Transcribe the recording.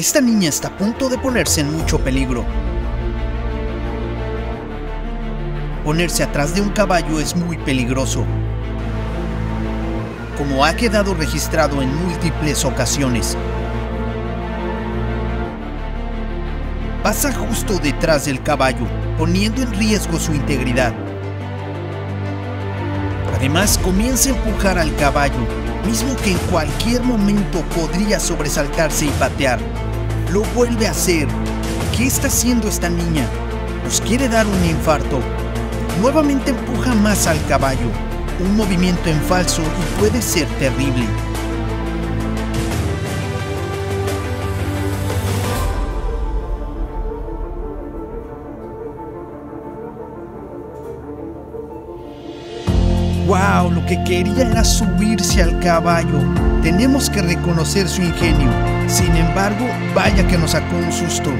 Esta niña está a punto de ponerse en mucho peligro. Ponerse atrás de un caballo es muy peligroso, como ha quedado registrado en múltiples ocasiones. Pasa justo detrás del caballo, poniendo en riesgo su integridad. Además, comienza a empujar al caballo, mismo que en cualquier momento podría sobresaltarse y patear. Lo vuelve a hacer. ¿Qué está haciendo esta niña? ¿Nos quiere dar un infarto? Nuevamente empuja más al caballo. Un movimiento en falso y puede ser terrible. ¡Wow! Lo que quería era subirse al caballo. Tenemos que reconocer su ingenio. Sin embargo, vaya que nos sacó un susto.